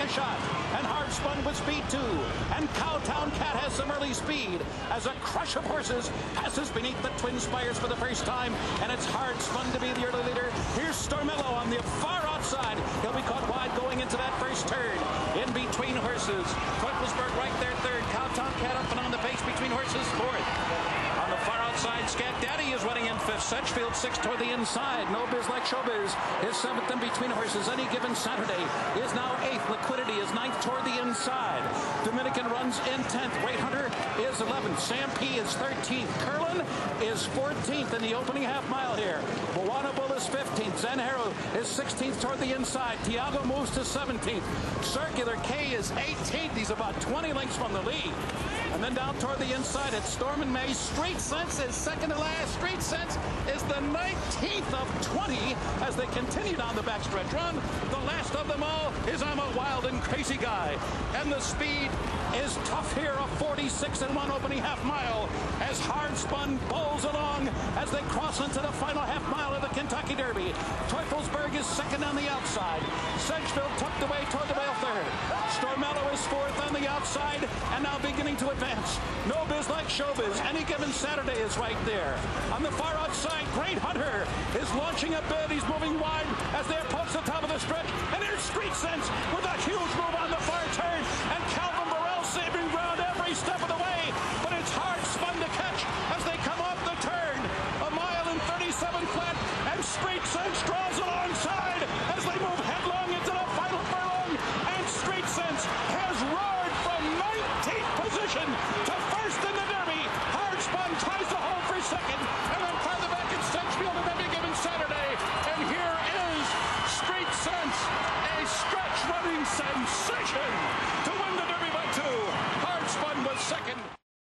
a shot. And Hard Spun with speed too. And Cowtown Cat has some early speed as a crush of horses passes beneath the Twin Spires for the first time. And it's Hard Spun to be the early leader. Here's Stormello on the far outside. He'll be caught wide going into that first turn. In between horses. Teuflesberg right there third. Cowtown Cat up and on the pace between horses fourth. On the far outside, Scat Fifth. Sedgefield sixth toward the inside. Nobiz Like Shobiz is seventh in between horses. Any given Saturday is now eighth. Liquidity is ninth toward the inside. Dominican runs in tenth. Great Hunter is 11th. Sam P is 13th. Curlin is 14th in the opening half mile here. Bwana Bull is 15th. Zanjero is 16th toward the inside. Tiago moves to 17th. Circular Quay is 18th. He's about 20 lengths from the lead. And then down toward the inside, it's Storm in May. Street Sense is second to last. Street Sense is the 19th of 20 as they continue down the backstretch run. The last of them all is I'm a wild and crazy guy. And the speed is tough here, a 46 and 1 opening half mile as Hard Spun bowls along as they cross into the final half mile of the Kentucky Derby. Teuflesberg is second on the outside. Sedgefield tucked away toward the rail third. Stormello is fourth on the outside and now beginning to advance. Nobiz Like Shobiz. Any given Saturday is right there. On the far outside, Great Hunter is launching a bid. He's moving wide as they approach the top of the stretch. And here's Street Sense with a huge move on the far turn. And Calvin Borel saving ground every step of the way. But it's hard spun to catch as they come off the turn. A mile and 37 flat. And Street Sense draws alongside as they move headlong into the final furlong. And Street Sense 19th position to